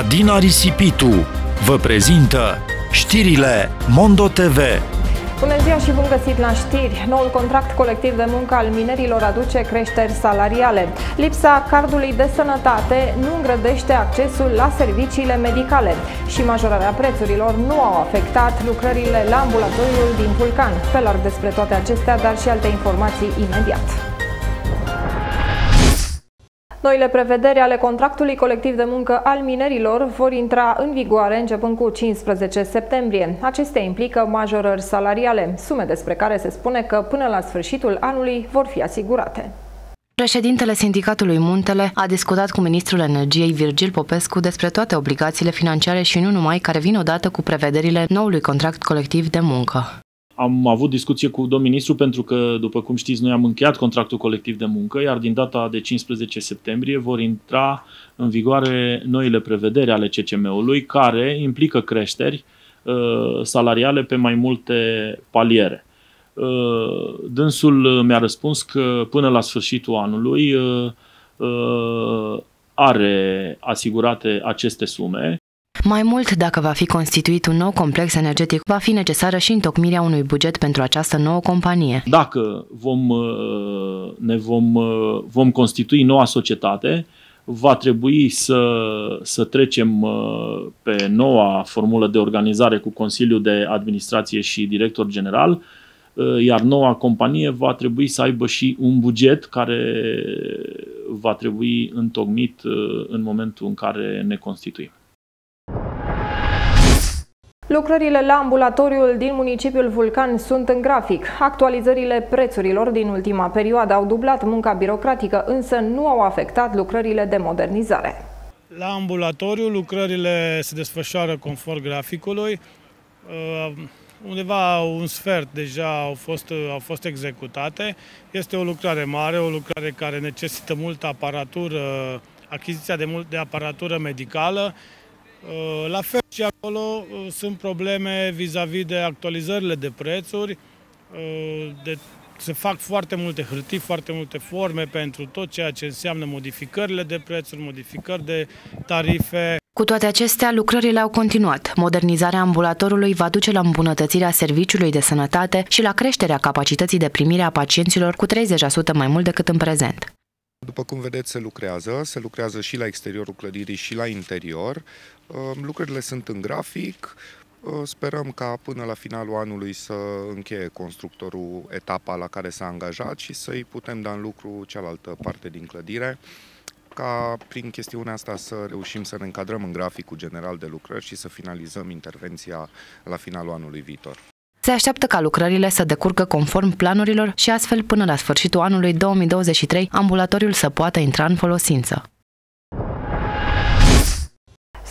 Adina Risipitu vă prezintă știrile Mondo TV. Bună ziua și bun găsit la știri! Noul contract colectiv de muncă al minerilor aduce creșteri salariale. Lipsa cardului de sănătate nu îngrădește accesul la serviciile medicale și majorarea prețurilor nu au afectat lucrările la ambulatoriul din Vulcan. Pe larg despre toate acestea, dar și alte informații imediat. Noile prevederi ale contractului colectiv de muncă al minerilor vor intra în vigoare începând cu 15 septembrie. Acestea implică majorări salariale, sume despre care se spune că până la sfârșitul anului vor fi asigurate. Președintele Sindicatului Muntele a discutat cu ministrul energiei Virgil Popescu despre toate obligațiile financiare și nu numai care vin odată cu prevederile noului contract colectiv de muncă. Am avut discuție cu domnul ministru pentru că, după cum știți, noi am încheiat contractul colectiv de muncă, iar din data de 15 septembrie vor intra în vigoare noile prevederi ale CCM-ului, care implică creșteri uh, salariale pe mai multe paliere. Uh, dânsul mi-a răspuns că până la sfârșitul anului uh, are asigurate aceste sume mai mult, dacă va fi constituit un nou complex energetic, va fi necesară și întocmirea unui buget pentru această nouă companie. Dacă vom, uh, ne vom, uh, vom constitui noua societate, va trebui să, să trecem uh, pe noua formulă de organizare cu Consiliul de Administrație și Director General, iar noua companie va trebui să aibă și un buget care va trebui întocmit în momentul în care ne constituim. Lucrările la ambulatoriul din municipiul Vulcan sunt în grafic. Actualizările prețurilor din ultima perioadă au dublat munca birocratică, însă nu au afectat lucrările de modernizare. La ambulatoriu lucrările se desfășoară conform graficului. Uh, undeva un sfert deja au fost, au fost executate. Este o lucrare mare, o lucrare care necesită multă aparatură, achiziția de, mult, de aparatură medicală Uh, la fel și acolo uh, sunt probleme vis-a-vis -vis de actualizările de prețuri, uh, de, se fac foarte multe hârtii, foarte multe forme pentru tot ceea ce înseamnă modificările de prețuri, modificări de tarife. Cu toate acestea, lucrările au continuat. Modernizarea ambulatorului va duce la îmbunătățirea serviciului de sănătate și la creșterea capacității de primire a pacienților cu 30% mai mult decât în prezent. După cum vedeți, se lucrează, se lucrează și la exteriorul clădirii și la interior. Ehm, lucrurile sunt în grafic, ehm, Sperăm ca până la finalul anului să încheie constructorul etapa la care s-a angajat și să-i putem da în lucru cealaltă parte din clădire, ca prin chestiunea asta să reușim să ne încadrăm în graficul general de lucrări și să finalizăm intervenția la finalul anului viitor. Se așteaptă ca lucrările să decurgă conform planurilor și astfel până la sfârșitul anului 2023 ambulatoriul să poată intra în folosință.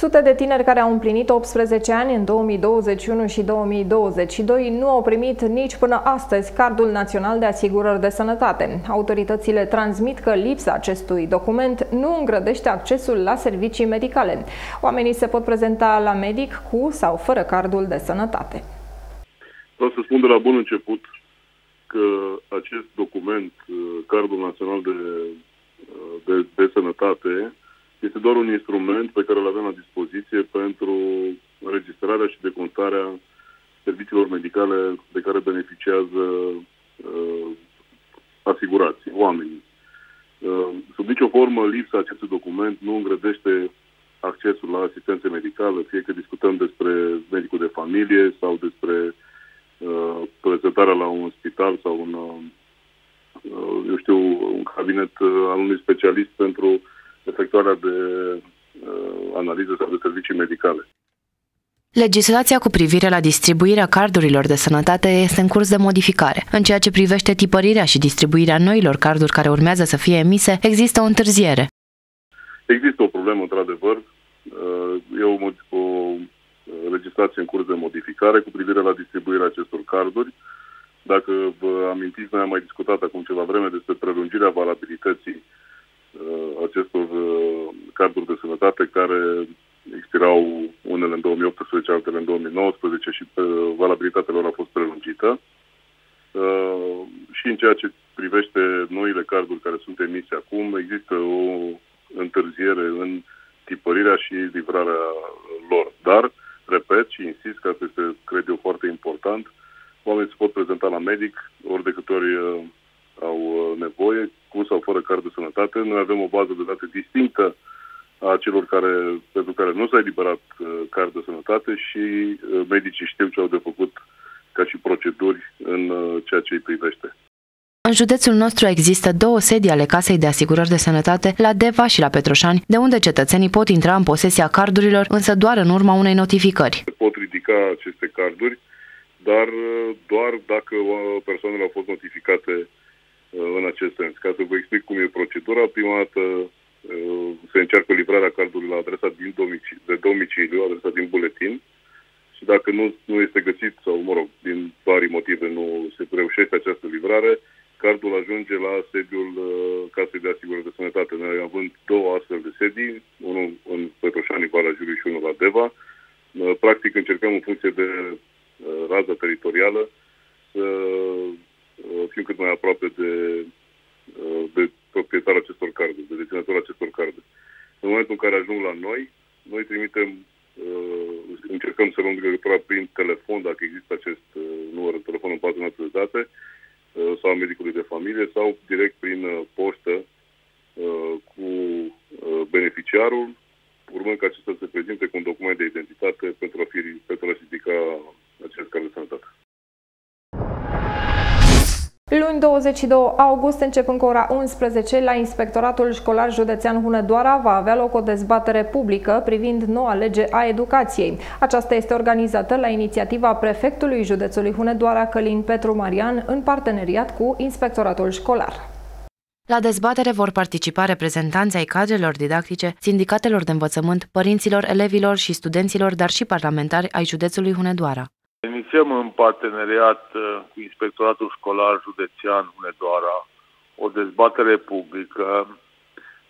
Sute de tineri care au împlinit 18 ani în 2021 și 2022 nu au primit nici până astăzi cardul național de asigurări de sănătate. Autoritățile transmit că lipsa acestui document nu îngrădește accesul la servicii medicale. Oamenii se pot prezenta la medic cu sau fără cardul de sănătate. Vreau să spun de la bun început că acest document, uh, Cardul Național de, uh, de, de Sănătate, este doar un instrument pe care îl avem la dispoziție pentru înregistrarea și decontarea serviciilor medicale de care beneficiază uh, asigurații, oamenii. Uh, sub nicio formă, lipsa acestui document nu îngrădește accesul la asistență medicală, fie că discutăm despre medicul de familie sau despre uh, prezentarea la un spital sau un, uh, eu știu, un cabinet uh, al unui specialist pentru efectuarea de uh, analize sau de servicii medicale. Legislația cu privire la distribuirea cardurilor de sănătate este în curs de modificare. În ceea ce privește tipărirea și distribuirea noilor carduri care urmează să fie emise, există o întârziere. Există o problemă, într-adevăr. Uh, e o, o legislație în curs de modificare cu privire la distribuirea acestor carduri. Dacă vă amintiți, noi am mai discutat acum ceva vreme despre prelungirea valabilității Uh, acestor uh, carduri de sănătate care expirau unele în 2018, altele în 2019 și uh, valabilitatea lor a fost prelungită. Și în ceea ce privește noile carduri care sunt emise acum, există o întârziere în tipărirea și livrarea lor. Dar, repet și insist că asta este, cred eu, foarte important, oamenii se pot prezenta la medic ori de câte ori uh, au uh, nevoie, cu sau fără card de sănătate. Noi avem o bază de date distinctă a celor care, pentru care nu s-a eliberat uh, card de sănătate și medicii știu ce au de făcut ca și proceduri în ceea ce îi privește. În județul nostru există două sedii ale Casei de Asigurări de Sănătate, la Deva și la Petroșani, de unde cetățenii pot intra în posesia cardurilor, însă doar în urma unei notificări. Pot ridica aceste carduri, dar doar dacă persoanele au fost notificate uh, în acest sens. Ca să vă explic cum e procedura, prima dată uh, se încearcă livrarea cardului la adresa din domiciliu, de domiciliu, adresa din buletin, și dacă nu, nu este găsit sau, mă rog, din vari motive nu se reușește această livrare, cardul ajunge la sediul uh, Casei de Asigurări de Sănătate. Noi având două astfel de sedii, unul în Petroșani, Vala Juriu și unul la Deva. Uh, practic încercăm în funcție de uh, raza teritorială să uh, fim cât mai aproape de, uh, de proprietarul acestor carduri, de deținătorul acestor carduri. În momentul în care ajung la noi, noi trimitem, uh, încercăm să luăm legătura prin telefon, dacă există acest uh, număr de telefon în baza noastră de date, Uh, sau a medicului de familie sau direct prin uh, poștă uh, cu beneficiarul, urmând ca acesta să se prezinte cu un document de identitate pentru a, fi, pentru a ridica Luni 22 august, începând cu ora 11, la Inspectoratul Școlar Județean Hunedoara va avea loc o dezbatere publică privind noua lege a educației. Aceasta este organizată la inițiativa prefectului județului Hunedoara, Călin Petru Marian, în parteneriat cu Inspectoratul Școlar. La dezbatere vor participa reprezentanții ai cadrelor didactice, sindicatelor de învățământ, părinților, elevilor și studenților, dar și parlamentari ai județului Hunedoara. Inițiem în parteneriat uh, cu Inspectoratul Școlar Județean Hunedoara o dezbatere publică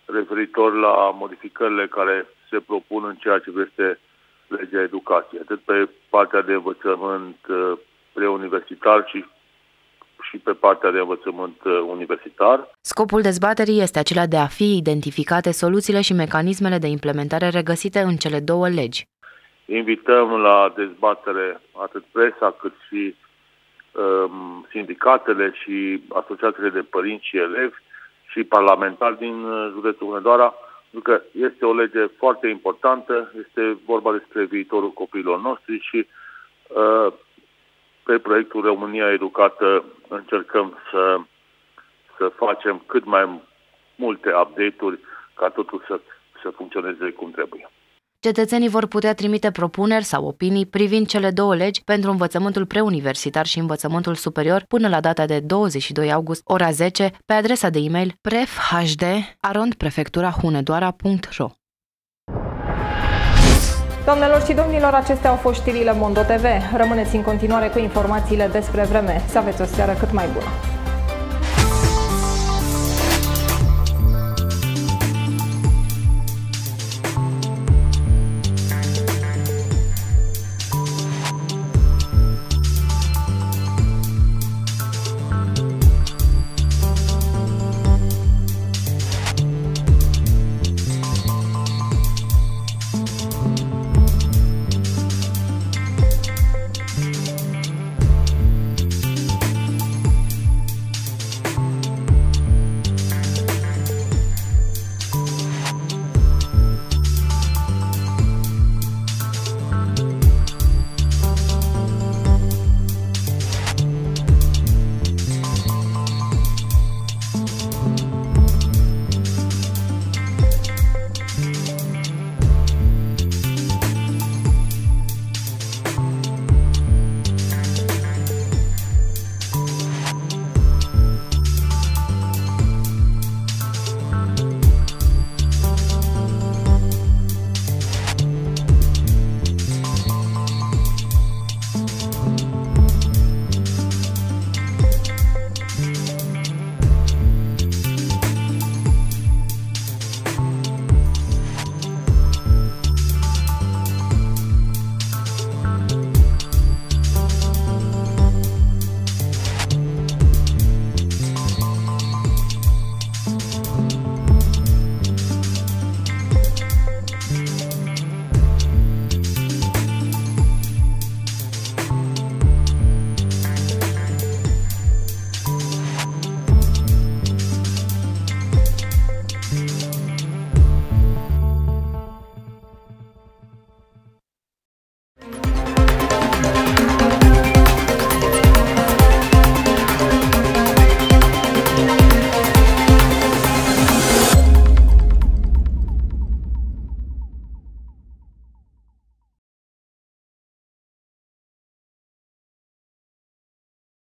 referitor la modificările care se propun în ceea ce privește legea educației, atât pe partea de învățământ uh, preuniversitar și și pe partea de învățământ uh, universitar. Scopul dezbaterii este acela de a fi identificate soluțiile și mecanismele de implementare regăsite în cele două legi. Invităm la dezbatere atât presa cât și um, sindicatele și asociațiile de părinți și elevi și parlamentari din uh, județul Hunedoara, pentru că este o lege foarte importantă, este vorba despre viitorul copiilor noștri și uh, pe proiectul România Educată încercăm să, să facem cât mai multe update-uri ca totul să, să funcționeze cum trebuie. Cetățenii vor putea trimite propuneri sau opinii privind cele două legi pentru învățământul preuniversitar și învățământul superior până la data de 22 august, ora 10, pe adresa de e-mail prefhd.arondprefecturahunedoara.ro Doamnelor și domnilor, acestea au fost știrile Mondo TV. Rămâneți în continuare cu informațiile despre vreme. Să aveți o seară cât mai bună!